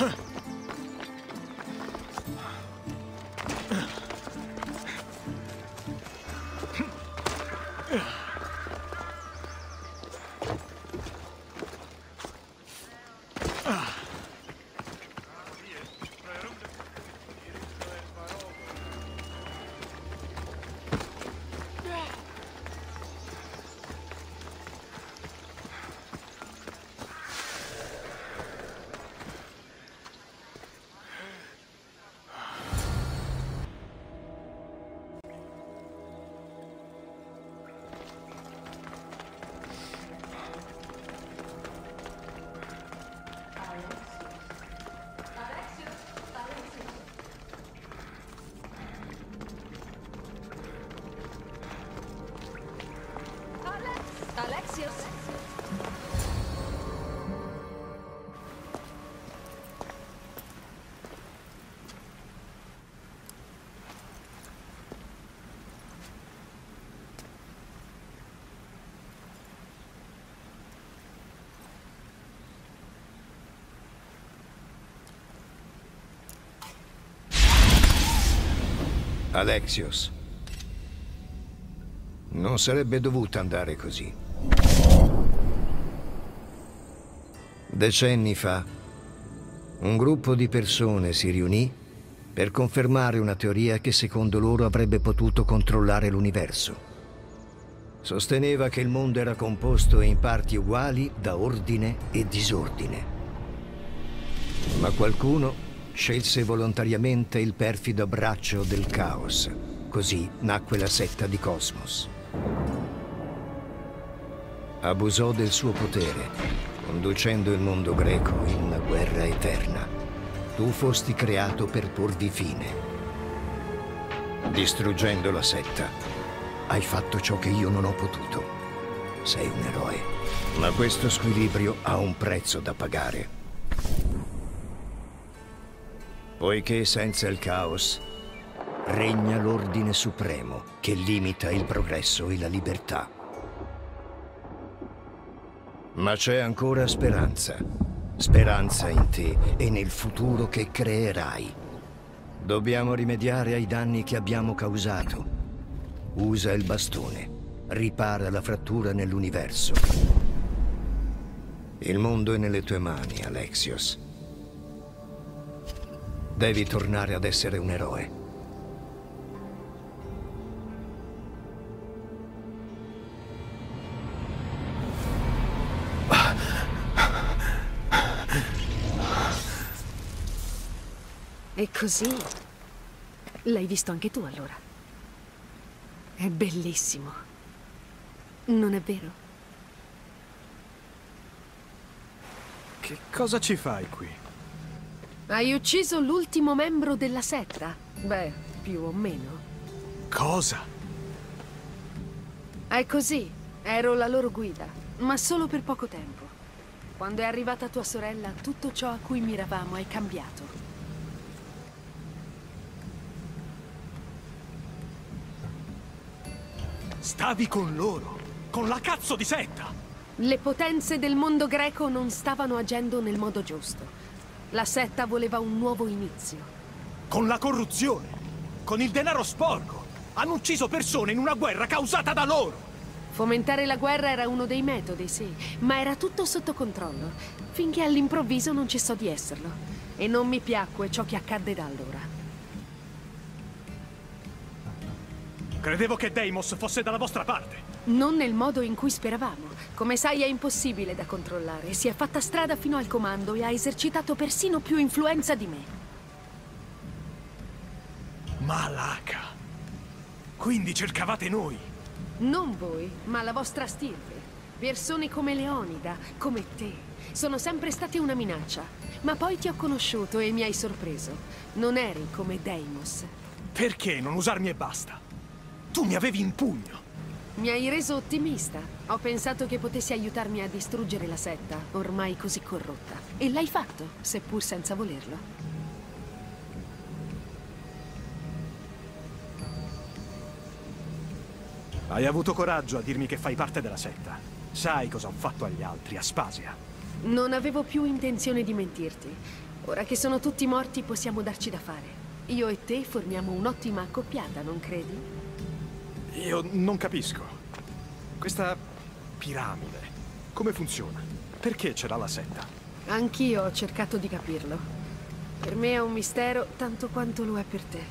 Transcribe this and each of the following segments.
哼 Alexios. Non sarebbe dovuta andare così. Decenni fa, un gruppo di persone si riunì per confermare una teoria che secondo loro avrebbe potuto controllare l'universo. Sosteneva che il mondo era composto in parti uguali da ordine e disordine. Ma qualcuno scelse volontariamente il perfido abbraccio del caos. Così nacque la setta di Cosmos. Abusò del suo potere, conducendo il mondo greco in una guerra eterna. Tu fosti creato per porvi fine. Distruggendo la setta, hai fatto ciò che io non ho potuto. Sei un eroe. Ma questo squilibrio ha un prezzo da pagare. Poiché senza il caos regna l'ordine supremo che limita il progresso e la libertà. Ma c'è ancora speranza. Speranza in te e nel futuro che creerai. Dobbiamo rimediare ai danni che abbiamo causato. Usa il bastone. Ripara la frattura nell'universo. Il mondo è nelle tue mani, Alexios. Devi tornare ad essere un eroe. E così... L'hai visto anche tu allora? È bellissimo. Non è vero? Che cosa ci fai qui? Hai ucciso l'ultimo membro della setta? Beh, più o meno. Cosa? È così. Ero la loro guida, ma solo per poco tempo. Quando è arrivata tua sorella, tutto ciò a cui miravamo è cambiato. Stavi con loro, con la cazzo di setta! Le potenze del mondo greco non stavano agendo nel modo giusto. La setta voleva un nuovo inizio. Con la corruzione, con il denaro sporco. Hanno ucciso persone in una guerra causata da loro. Fomentare la guerra era uno dei metodi, sì, ma era tutto sotto controllo, finché all'improvviso non cessò di esserlo. E non mi piacque ciò che accadde da allora. Credevo che Deimos fosse dalla vostra parte. Non nel modo in cui speravamo. Come sai è impossibile da controllare. Si è fatta strada fino al comando e ha esercitato persino più influenza di me. Malaka. Quindi cercavate noi. Non voi, ma la vostra stirpe. Persone come Leonida, come te, sono sempre state una minaccia. Ma poi ti ho conosciuto e mi hai sorpreso. Non eri come Deimos. Perché non usarmi e basta? Tu mi avevi in pugno. Mi hai reso ottimista. Ho pensato che potessi aiutarmi a distruggere la setta, ormai così corrotta. E l'hai fatto, seppur senza volerlo. Hai avuto coraggio a dirmi che fai parte della setta. Sai cosa ho fatto agli altri, Aspasia. Non avevo più intenzione di mentirti. Ora che sono tutti morti possiamo darci da fare. Io e te formiamo un'ottima accoppiata, non credi? Io non capisco. Questa piramide, come funziona? Perché c'era la setta? Anch'io ho cercato di capirlo. Per me è un mistero tanto quanto lo è per te.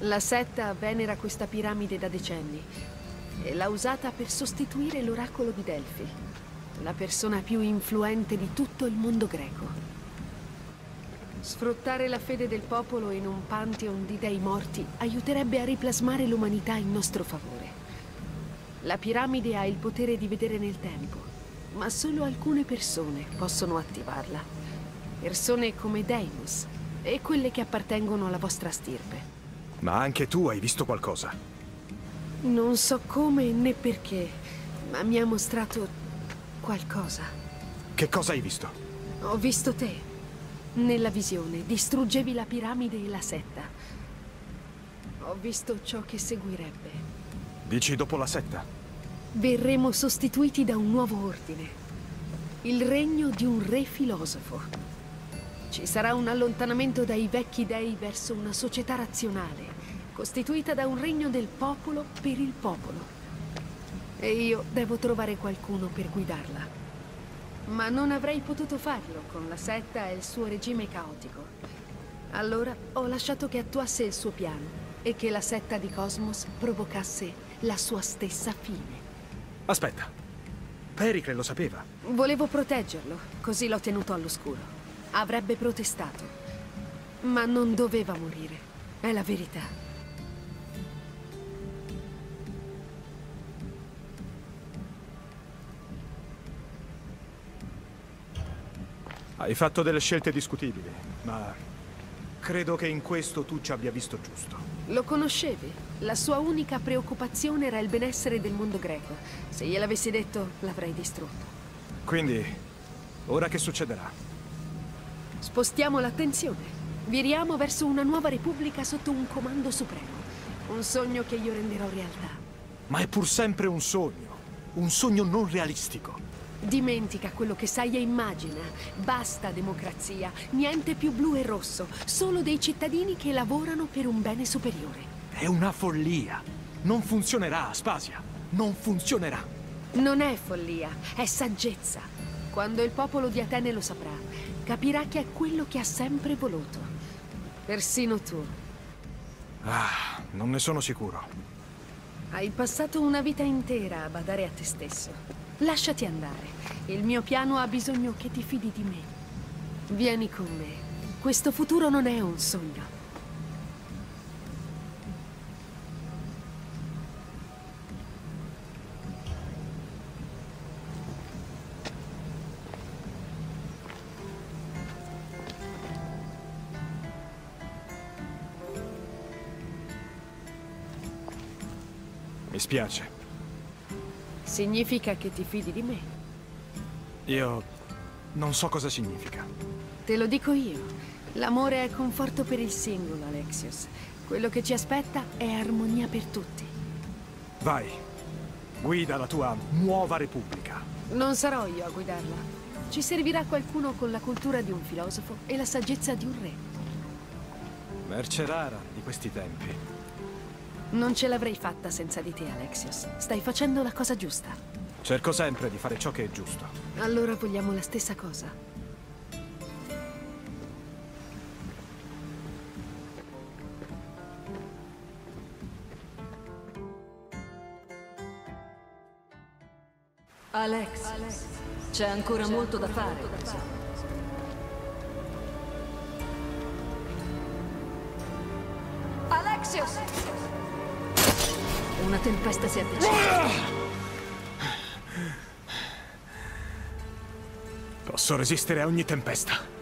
La setta venera questa piramide da decenni e l'ha usata per sostituire l'oracolo di Delfi, la persona più influente di tutto il mondo greco. Sfruttare la fede del popolo in un pantheon di dei morti aiuterebbe a riplasmare l'umanità in nostro favore. La piramide ha il potere di vedere nel tempo, ma solo alcune persone possono attivarla. Persone come Deimos e quelle che appartengono alla vostra stirpe. Ma anche tu hai visto qualcosa. Non so come né perché, ma mi ha mostrato qualcosa. Che cosa hai visto? Ho visto te. Nella visione distruggevi la piramide e la setta. Ho visto ciò che seguirebbe. Dici dopo la setta? Verremo sostituiti da un nuovo ordine. Il regno di un re filosofo. Ci sarà un allontanamento dai vecchi dei verso una società razionale, costituita da un regno del popolo per il popolo. E io devo trovare qualcuno per guidarla. Ma non avrei potuto farlo con la setta e il suo regime caotico. Allora ho lasciato che attuasse il suo piano e che la setta di Cosmos provocasse la sua stessa fine. Aspetta. Pericle lo sapeva. Volevo proteggerlo, così l'ho tenuto all'oscuro. Avrebbe protestato. Ma non doveva morire. È la verità. Hai fatto delle scelte discutibili, ma credo che in questo tu ci abbia visto giusto. Lo conoscevi? La sua unica preoccupazione era il benessere del mondo greco. Se gliel'avessi detto, l'avrei distrutto. Quindi, ora che succederà? Spostiamo l'attenzione. Viriamo verso una nuova repubblica sotto un comando supremo. Un sogno che io renderò realtà. Ma è pur sempre un sogno. Un sogno non realistico. Dimentica quello che sai e immagina. Basta democrazia, niente più blu e rosso, solo dei cittadini che lavorano per un bene superiore. È una follia. Non funzionerà, Aspasia. Non funzionerà. Non è follia, è saggezza. Quando il popolo di Atene lo saprà, capirà che è quello che ha sempre voluto. Persino tu. Ah, non ne sono sicuro. Hai passato una vita intera a badare a te stesso. Lasciati andare. Il mio piano ha bisogno che ti fidi di me. Vieni con me. Questo futuro non è un sogno. Mi spiace. Significa che ti fidi di me. Io non so cosa significa. Te lo dico io. L'amore è conforto per il singolo, Alexios. Quello che ci aspetta è armonia per tutti. Vai. Guida la tua nuova repubblica. Non sarò io a guidarla. Ci servirà qualcuno con la cultura di un filosofo e la saggezza di un re. Merce rara di questi tempi. Non ce l'avrei fatta senza di te, Alexios. Stai facendo la cosa giusta. Cerco sempre di fare ciò che è giusto. Allora vogliamo la stessa cosa. Alex, c'è ancora molto da fare. Una tempesta si avvicina. Posso resistere a ogni tempesta.